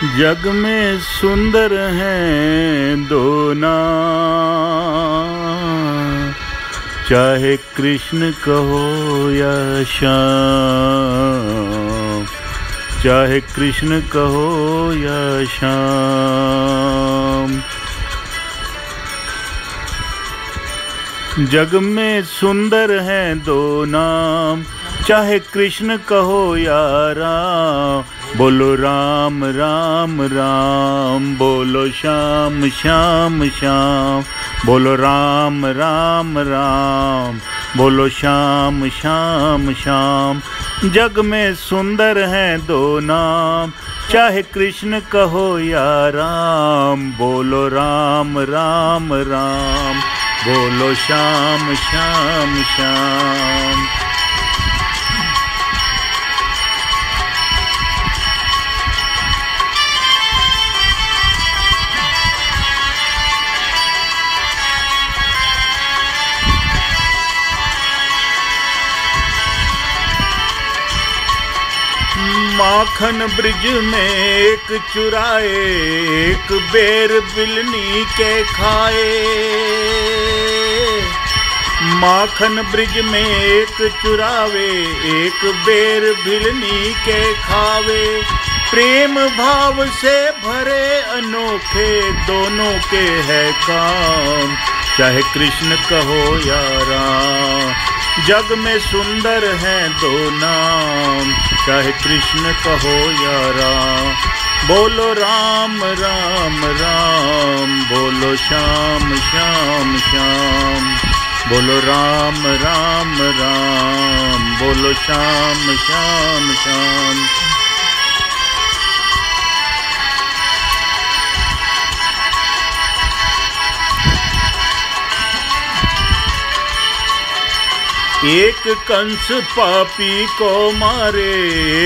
जग में सुंदर हैं दो नाम। चाहे कृष्ण कहो या श्याम, चाहे कृष्ण कहो या श्याम। जग में सुंदर हैं दो नाम, चाहे कृष्ण कहो या राम बोलो राम राम राम, बोलो श्याम श्याम श्याम, बोलो राम राम राम, बोलो श्याम श्याम श्याम, जग में सुंदर हैं दो नाम, चाहे कृष्ण कहो या राम, बोलो राम राम राम, बोलो श्याम श्याम श्याम। माखन ब्रिज में एक चुराए, एक बेर बिलनी के खाए। माखन ब्रिज में एक चुरावे, एक बेर बिलनी के खावे। प्रेम भाव से भरे अनोखे दोनों के है काम। चाहे कृष्ण कहो या राम, जग में सुंदर हैं दो नाम। चाहे कृष्ण कहो या राम। बोलो राम राम राम। बोलो श्याम श्याम श्याम। बोलो राम राम राम। बोलो श्याम श्याम श्याम। एक कंस पापी को मारे,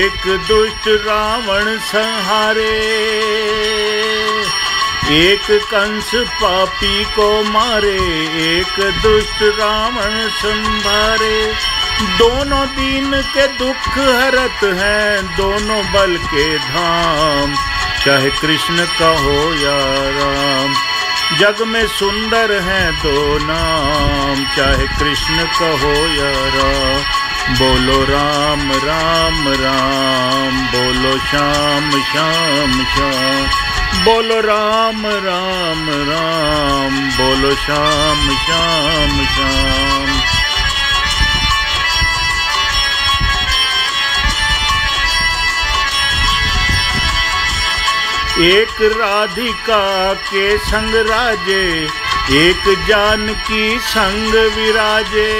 एक दुष्ट रावण संहारे। एक कंस पापी को मारे, एक दुष्ट रावण संभारे दोनों दीन के दुख हरत हैं, दोनों बल के धाम। चाहे कृष्ण कहो या राम। जग में सुंदर हैं दो नाम, चाहे कृष्ण कहो या राम। बोलो राम राम राम, बोलो श्याम श्याम श्याम। बोलो राम राम राम, बोलो श्याम श्याम श्याम। एक राधिका के संग राजे एक जानकी संग विराजे।